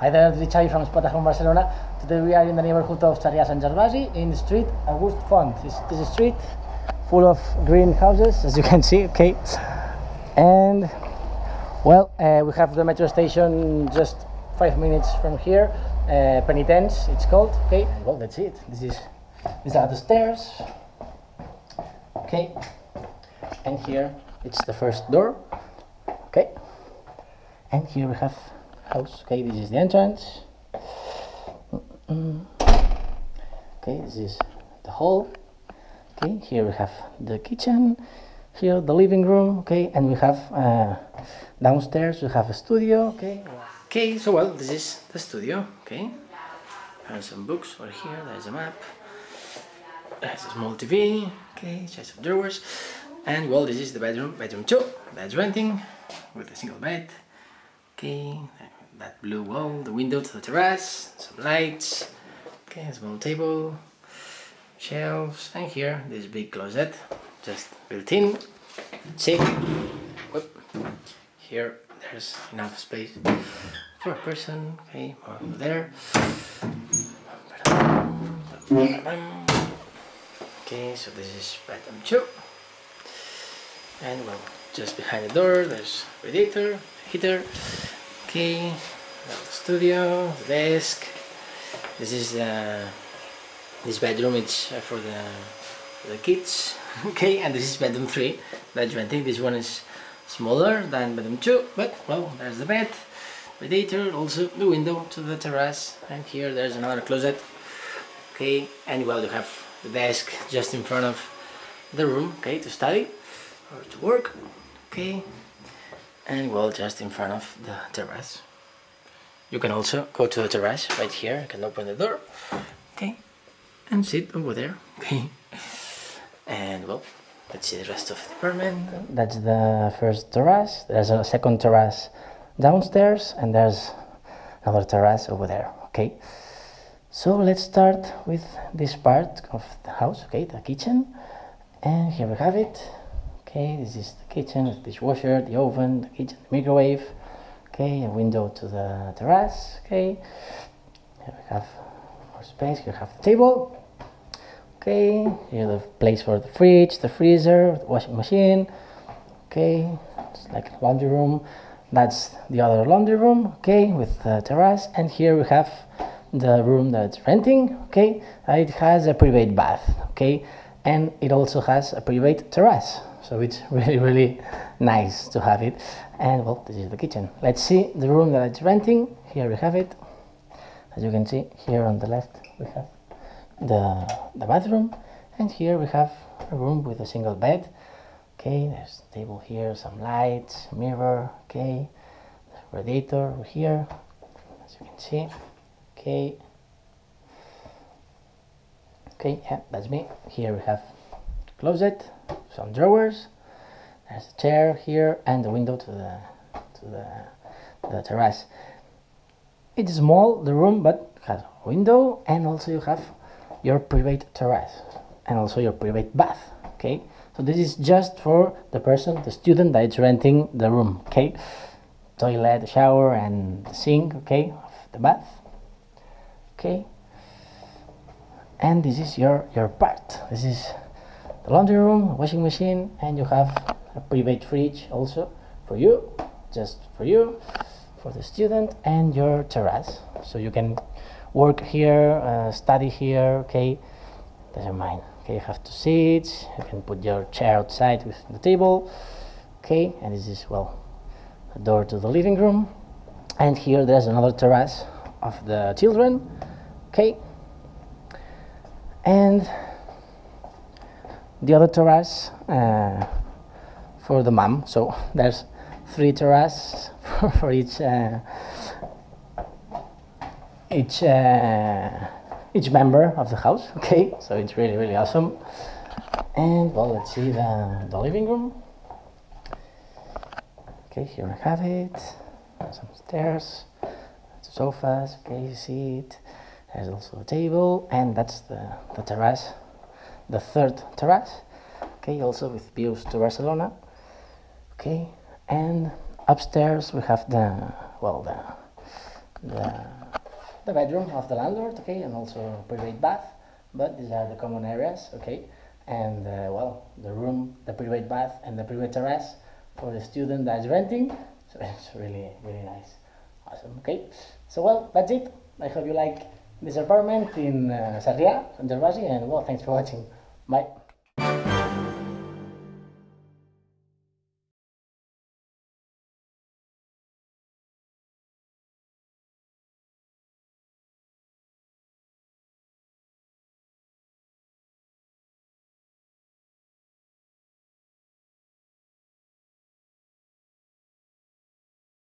Hi there, this is Xavi from Spotahome from Barcelona. Today we are in the neighborhood of Sarrià Sant Gervasi in the street August Font. This, this is a street full of green houses, as you can see, okay. And well, uh, we have the metro station just five minutes from here. Uh, Penitents, it's called, okay. Well, that's it. This is these are the stairs, okay. And here it's the first door, okay. And here we have house. Okay, this is the entrance. Okay, this is the hall. Okay, here we have the kitchen. Here the living room. Okay, and we have uh, downstairs we have a studio. Okay. Okay, so well, this is the studio. Okay, and some books over here. There's a map. There's a small TV. Okay, chest of drawers. And well, this is the bedroom. Bedroom two. Bed's renting with a single bed. Okay, that blue wall, the window to the terrace, some lights, okay, small table, shelves, and here this big closet, just built in. See, Whoop. here there's enough space for a person. Okay, more over there. Okay, so this is bedroom two, and well, just behind the door there's radiator, heater. Okay, the studio, the desk. This is the this bedroom. It's uh, for the the kids. Okay, and this is bedroom three. Bedroom. I think this one is smaller than bedroom two, but well, there's the bed, radiator, also the window to the terrace, and here there's another closet. Okay, and well, you have the desk just in front of the room. Okay, to study or to work. Okay, and well just in front of the terrace. You can also go to the terrace right here. You can open the door. Okay. And sit over there. Okay. And well let's see the rest of the apartment that's the first terrace. There's a second terrace downstairs and there's another terrace over there. Okay. So let's start with this part of the house. Okay the kitchen. And here we have it okay this is the kitchen the dishwasher the oven the kitchen the microwave. Okay a window to the terrace. Okay here we have more space. Here we have the table. Okay here the place for the fridge the freezer the washing machine. Okay it's like a laundry room. That's the other laundry room. Okay with the terrace. And here we have the room that's renting. Okay it has a private bath. Okay and it also has a private terrace. So it's really really nice to have it. And well this is the kitchen. Let's see the room that it's renting. Here we have it. As you can see here on the left we have the the bathroom. And here we have a room with a single bed. Okay there's a table here some lights mirror. Okay radiator over here as you can see. Okay okay yeah that's me. Here we have closet some drawers. There's a chair here and the window to the to the, the terrace. It's small the room but has a window and also you have your private terrace and also your private bath okay? So this is just for the person the student that is renting the room okay? Toilet shower and sink okay the bath okay and this is your your part. This is the laundry room washing machine and you have a private fridge also for you just for you for the student and your terrace. So you can work here uh, study here okay? Doesn't mind okay? You have two seats you can put your chair outside with the table okay? And this is well a door to the living room. And here there's another terrace of the children okay and the other terrace uh, for the mom. So there's three terraces for, for each uh, each uh, each member of the house okay? So it's really really awesome. And well let's see the, the living room. Okay here I have it. Some stairs sofas okay seat there's also a table and that's the, the terrace the third terrace okay also with views to Barcelona okay and upstairs we have the well the the, the bedroom of the landlord, okay, and also private bath. But these are the common areas, okay, and uh, well, the room, the private bath, and the private terrace for the student that's renting. So it's really, really nice, awesome. Okay, so well, that's it. I hope you like this apartment in uh, Sarrià, Sant Gervasi, and well, thanks for watching. Bye.